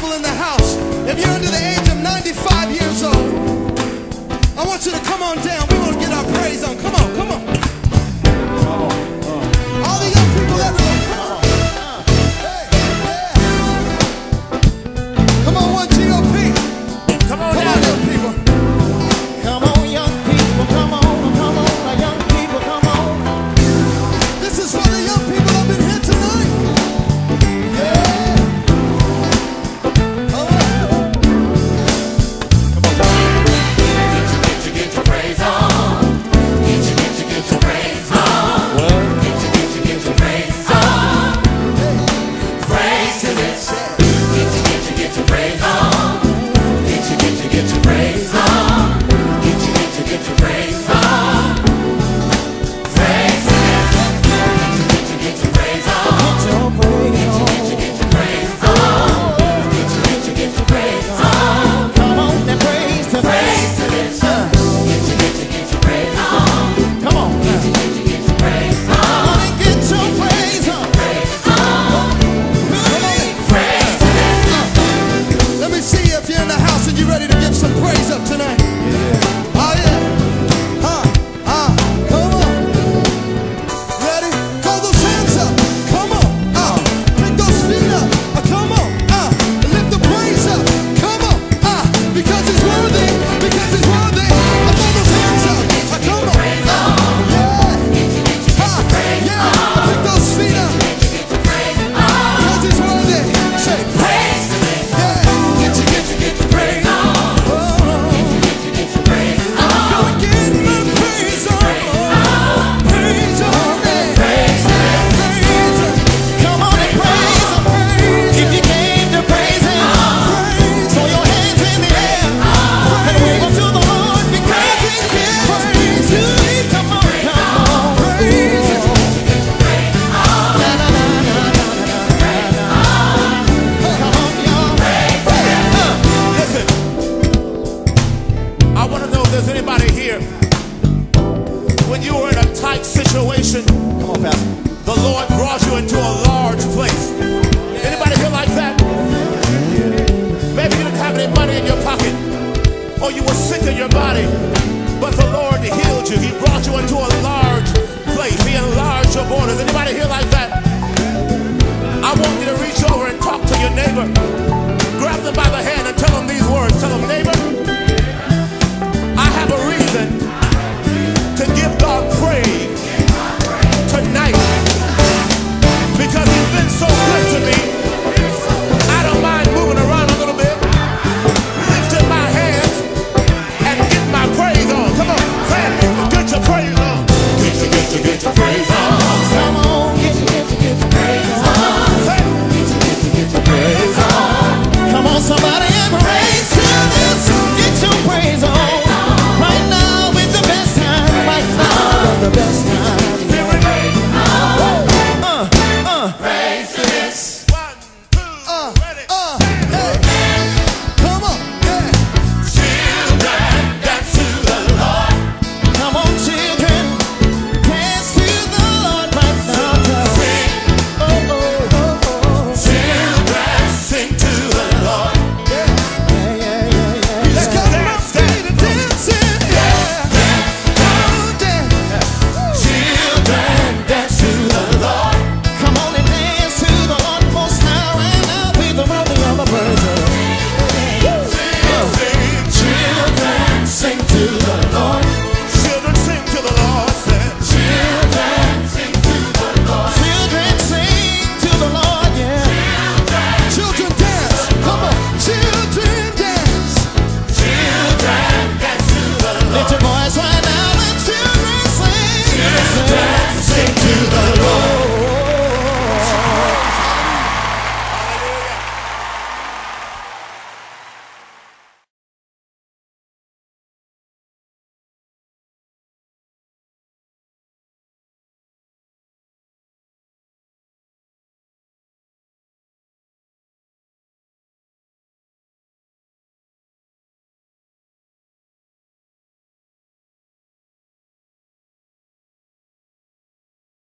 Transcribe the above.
people in the house, if you're under the age of 95 years old, I want you to come on down. We want to get our praise on. Come on, come on. All the young people everywhere. Because